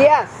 Yes.